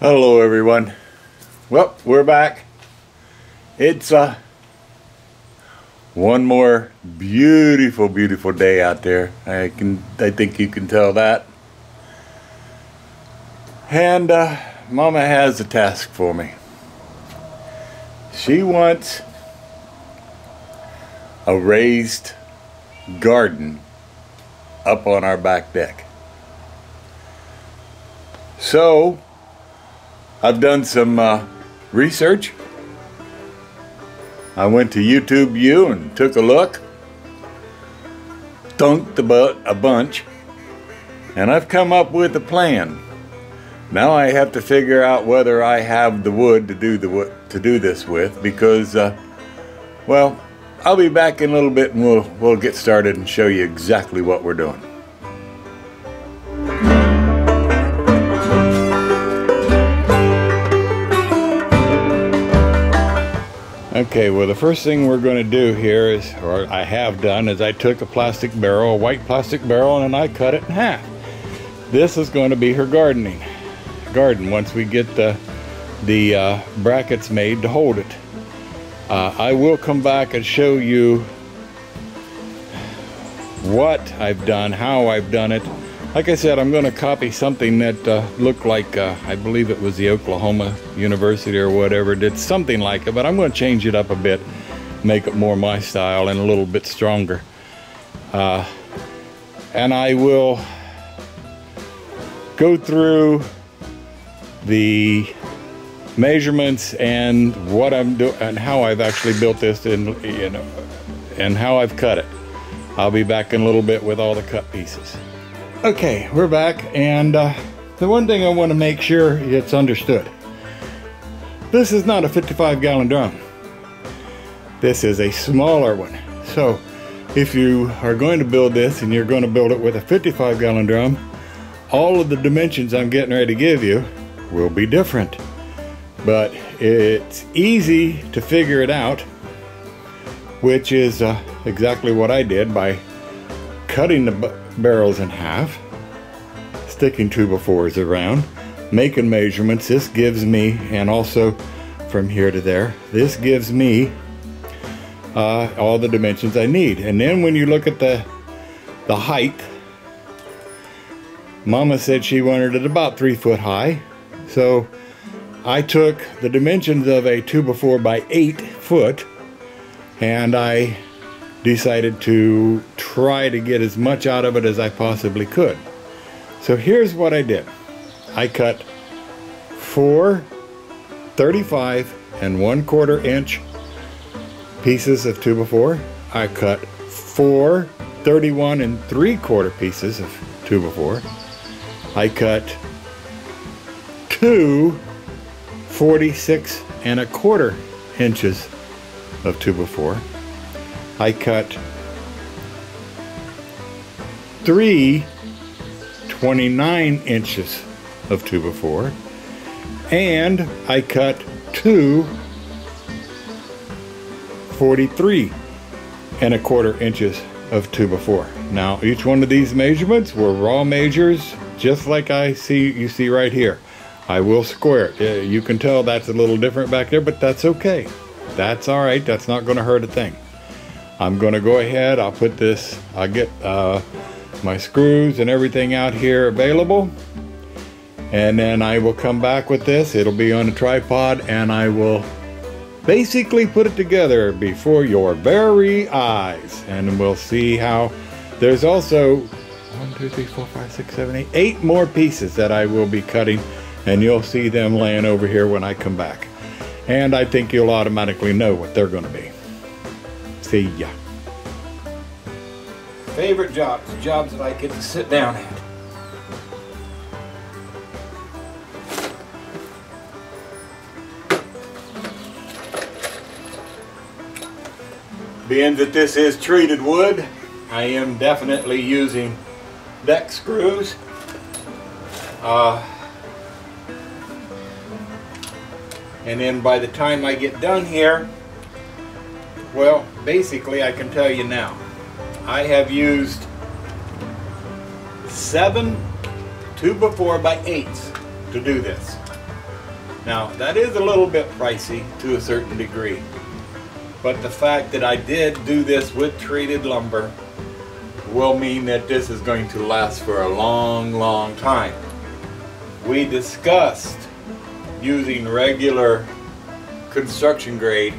Hello everyone. Well, we're back. It's uh one more beautiful, beautiful day out there. I can I think you can tell that. And uh Mama has a task for me. She wants a raised garden up on our back deck. So, I've done some uh, research. I went to YouTube U and took a look. Thunked about a bunch. And I've come up with a plan. Now I have to figure out whether I have the wood to do the to do this with because uh, well, I'll be back in a little bit and we'll we'll get started and show you exactly what we're doing. Okay, well the first thing we're going to do here is, or I have done, is I took a plastic barrel, a white plastic barrel, and I cut it in half. This is going to be her gardening garden once we get the, the uh, brackets made to hold it. Uh, I will come back and show you what I've done, how I've done it, like I said, I'm going to copy something that uh, looked like, uh, I believe it was the Oklahoma University or whatever, did something like it, but I'm going to change it up a bit, make it more my style and a little bit stronger. Uh, and I will go through the measurements and what I'm doing and how I've actually built this and you know and how I've cut it. I'll be back in a little bit with all the cut pieces. Okay, we're back, and uh, the one thing I want to make sure it's understood. This is not a 55 gallon drum. This is a smaller one. So, if you are going to build this and you're going to build it with a 55 gallon drum, all of the dimensions I'm getting ready to give you will be different. But it's easy to figure it out, which is uh, exactly what I did by cutting the barrels in half, sticking 2x4s around, making measurements. This gives me, and also from here to there, this gives me uh, all the dimensions I need. And then when you look at the, the height, Mama said she wanted it about three foot high. So I took the dimensions of a 2x4 by 8 foot and I decided to try to get as much out of it as I possibly could. So here's what I did. I cut four 35 and one quarter inch pieces of 2 by 4 I cut four 31 and three quarter pieces of 2 by 4 I cut two 46 and a quarter inches of 2 by 4 I cut three 29 inches of 2 by 4 and I cut two 43 and a quarter inches of 2 by 4 now each one of these measurements were raw measures just like I see you see right here. I will square it. You can tell that's a little different back there but that's okay. That's all right. That's not going to hurt a thing I'm going to go ahead, I'll put this, I'll get uh, my screws and everything out here available. And then I will come back with this. It'll be on a tripod and I will basically put it together before your very eyes. And we'll see how there's also one, two, three, four, five, six, seven, eight, eight more pieces that I will be cutting and you'll see them laying over here when I come back. And I think you'll automatically know what they're going to be. See ya. Favorite jobs, jobs that I get to sit down at. Being that this is treated wood, I am definitely using deck screws. Uh, and then by the time I get done here, well, basically I can tell you now. I have used seven two by four by eights to do this. Now, that is a little bit pricey to a certain degree. But the fact that I did do this with treated lumber will mean that this is going to last for a long, long time. We discussed using regular construction grade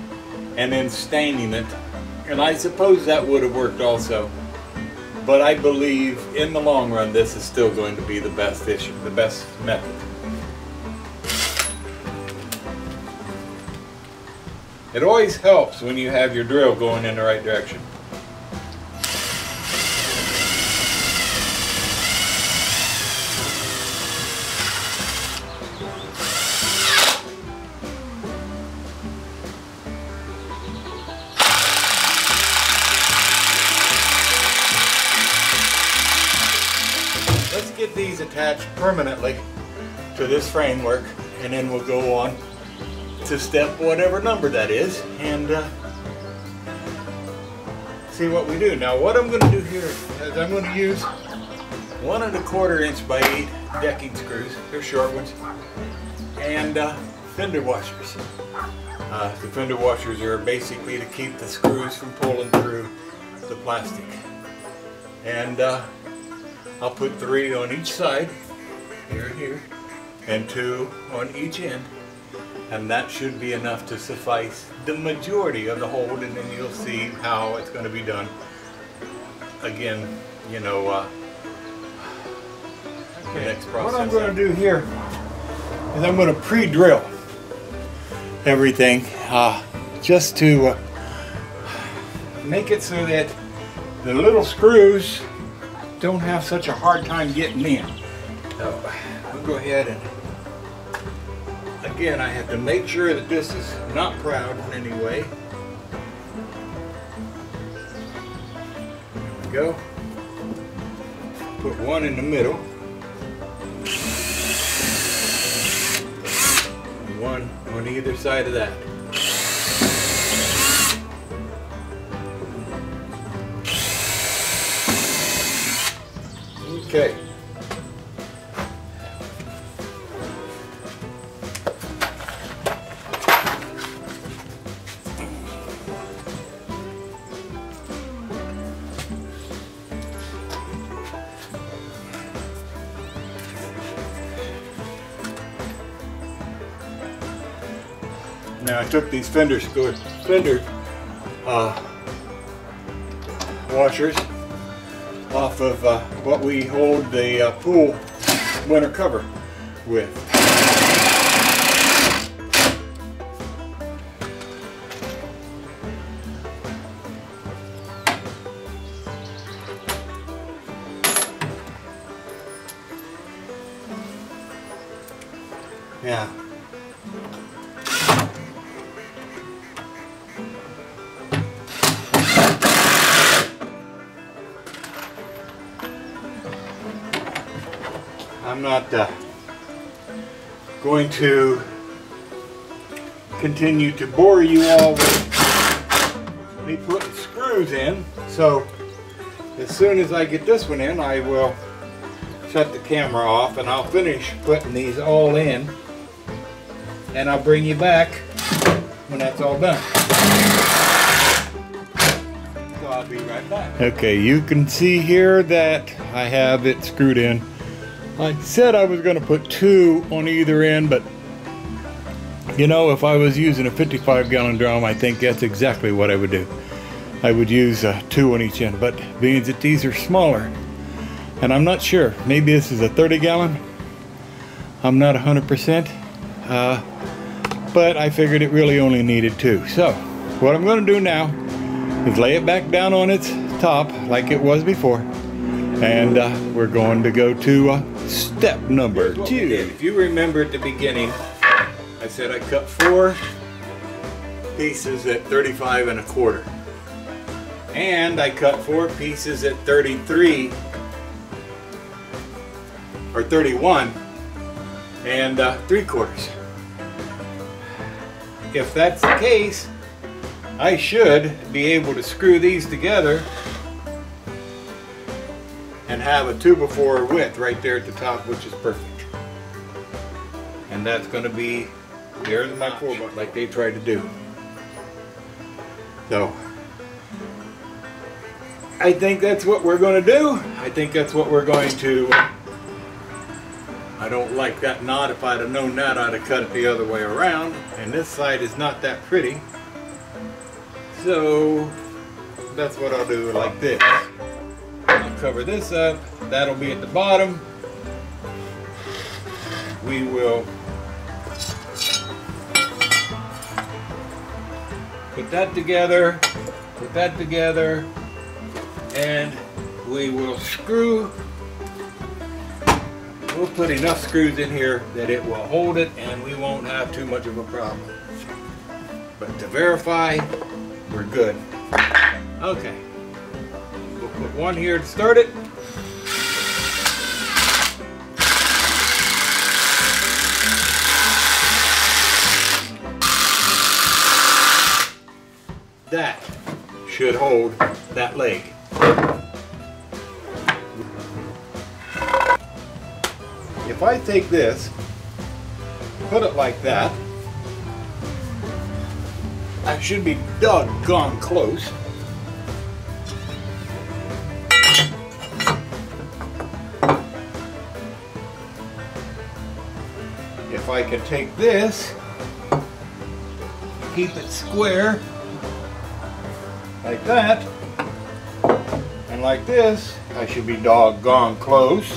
and then staining it. And I suppose that would have worked also. But I believe in the long run this is still going to be the best issue, the best method. It always helps when you have your drill going in the right direction. This framework and then we'll go on to step whatever number that is and uh, see what we do. Now what I'm going to do here is I'm going to use one and a quarter inch by eight decking screws. They're short ones. And uh, fender washers. Uh, the fender washers are basically to keep the screws from pulling through the plastic. And uh, I'll put three on each side, here and here, and two? On each end. And that should be enough to suffice the majority of the hold and then you'll see how it's going to be done. Again you know uh, the next process what I'm going to do here is I'm going to pre-drill everything uh, just to uh, make it so that the little screws don't have such a hard time getting in. So I'll go ahead and Again, I have to make sure that this is not proud in any way. There we go. Put one in the middle. And one on either side of that. Okay. Now I took these fender fender uh, washers off of uh, what we hold the uh, pool winter cover with. I'm not uh, going to continue to bore you all with me putting screws in. So as soon as I get this one in, I will shut the camera off and I'll finish putting these all in and I'll bring you back when that's all done. So I'll be right back. Okay, you can see here that I have it screwed in. I said I was going to put two on either end, but you know, if I was using a 55 gallon drum, I think that's exactly what I would do. I would use uh, two on each end, but being that these are smaller, and I'm not sure, maybe this is a 30 gallon, I'm not 100%, uh, but I figured it really only needed two. So, what I'm going to do now is lay it back down on its top like it was before, and uh, we're going to go to uh, step number two. If you remember at the beginning, I said I cut four pieces at 35 and a quarter. And I cut four pieces at 33 or 31 and uh, three quarters. If that's the case, I should be able to screw these together and have a 2 before width right there at the top which is perfect. And that's going to be There's my four like they tried to do. So I think that's what we're going to do. I think that's what we're going to. I don't like that knot. If I'd have known that, I'd have cut it the other way around. And this side is not that pretty. So that's what I'll do like this. Cover this up. That'll be at the bottom. We will put that together, put that together, and we will screw we'll put enough screws in here that it will hold it and we won't have too much of a problem but to verify we're good okay put one here to start it that should hold that leg if I take this, put it like that, I should be doggone close. I can take this, keep it square, like that, and like this, I should be doggone close.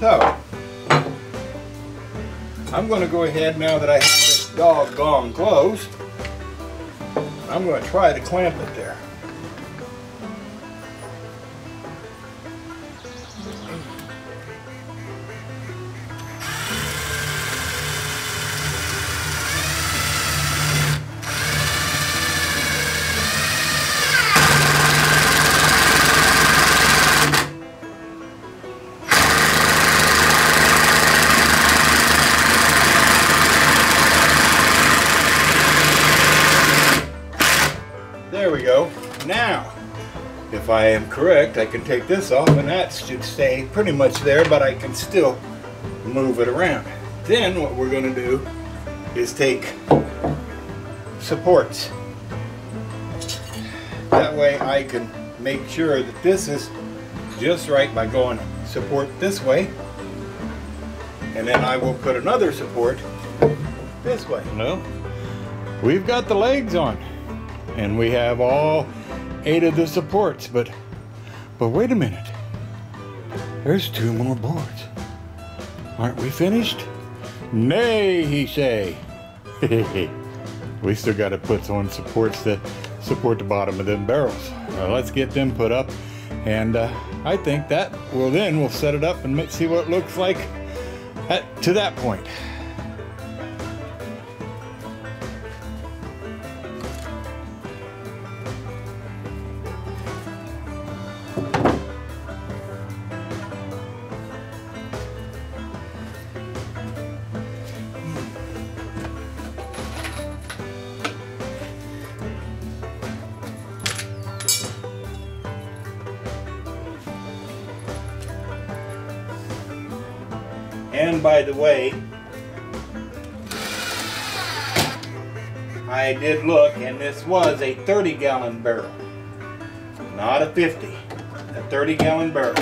So, I'm going to go ahead now that I have this doggone close, I'm going to try to clamp it. There if I am correct, I can take this off and that should stay pretty much there, but I can still move it around. Then what we're going to do is take supports. That way I can make sure that this is just right by going support this way. And then I will put another support this way. No, we've got the legs on and we have all eight of the supports, but, but wait a minute. There's two more boards. Aren't we finished? Nay, he say. we still got to put on supports that support the bottom of them barrels. Uh, let's get them put up, and uh, I think that will then we'll set it up and see what it looks like at, to that point. By the way, I did look and this was a 30 gallon barrel. Not a 50, a 30 gallon barrel.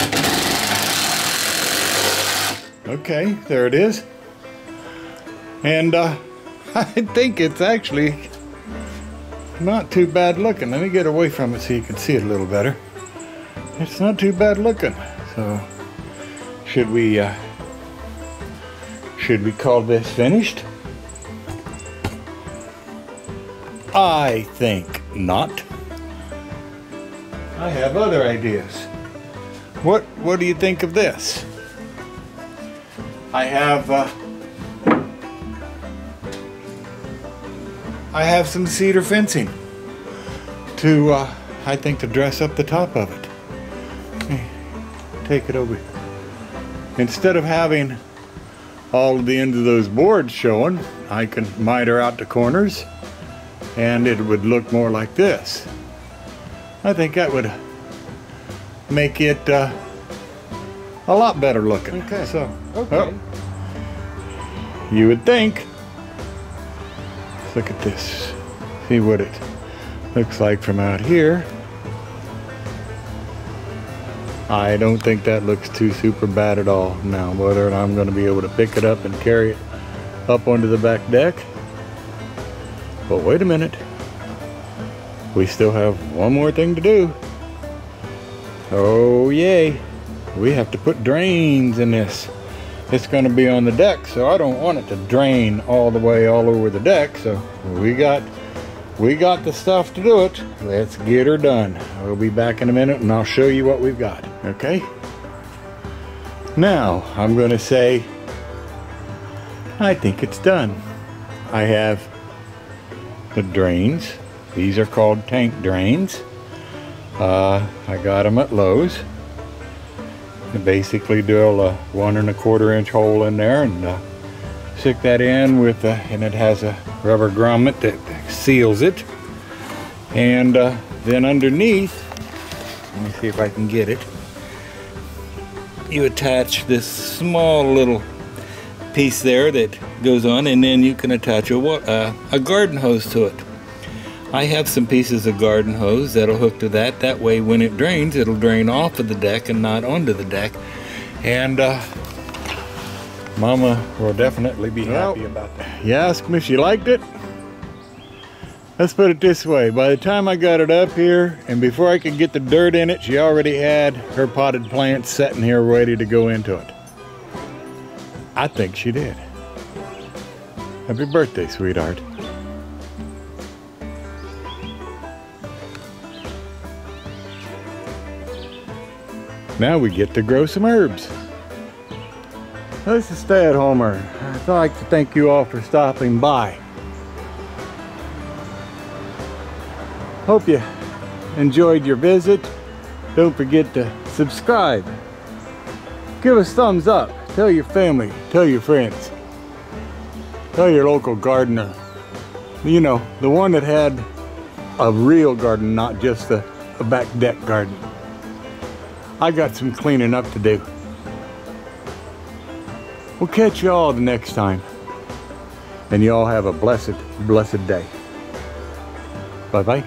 Okay, there it is. And uh, I think it's actually not too bad looking. Let me get away from it so you can see it a little better. It's not too bad looking. So should we uh, should we call this finished? I think not. I have other ideas. What what do you think of this? I have uh, I have some cedar fencing to uh, I think to dress up the top of it. Take it over. Instead of having all of the ends of those boards showing, I can miter out the corners and it would look more like this. I think that would make it uh, a lot better looking. Okay. So, Okay. oh, you would think look at this. See what it looks like from out here. I don't think that looks too super bad at all. Now, whether I'm going to be able to pick it up and carry it up onto the back deck. But wait a minute. We still have one more thing to do. Oh, yay. We have to put drains in this. It's going to be on the deck, so I don't want it to drain all the way all over the deck. So we got we got the stuff to do it. Let's get her done. We'll be back in a minute and I'll show you what we've got. Okay? Now, I'm going to say, I think it's done. I have the drains. These are called tank drains. Uh, I got them at Lowe's. I basically drill a one and a quarter inch hole in there and uh, stick that in with, uh, and it has a rubber grommet that seals it. And uh, then underneath, let me see if I can get it, you attach this small little piece there that goes on and then you can attach a, uh, a garden hose to it. I have some pieces of garden hose that'll hook to that. That way when it drains, it'll drain off of the deck and not onto the deck. And uh, Mama will definitely be happy about that. You asked me if she liked it? Let's put it this way. By the time I got it up here, and before I could get the dirt in it, she already had her potted plants sitting here ready to go into it. I think she did. Happy birthday, sweetheart. Now we get to grow some herbs. This is Stedhomer. I'd like to thank you all for stopping by. Hope you enjoyed your visit. Don't forget to subscribe. Give us thumbs up. Tell your family. Tell your friends. Tell your local gardener. You know, the one that had a real garden, not just a, a back deck garden. I got some cleaning up to do. We'll catch you all the next time. And you all have a blessed, blessed day. Bye-bye.